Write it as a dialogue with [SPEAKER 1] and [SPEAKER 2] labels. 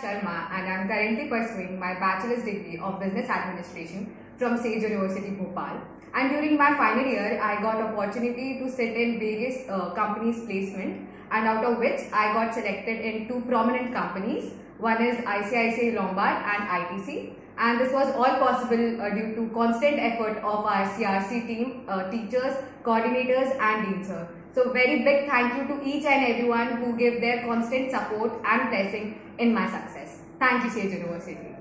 [SPEAKER 1] Sharma and I'm currently pursuing my bachelor's degree of business administration from Sage University Bhopal. And during my final year, I got opportunity to sit in various uh, companies placement and out of which I got selected in two prominent companies. One is ICICI Lombard and ITC. And this was all possible uh, due to constant effort of our CRC team, uh, teachers, coordinators and deans. sir. So very big thank you to each and everyone who gave their constant support and blessing in my success. Thank you Sage University.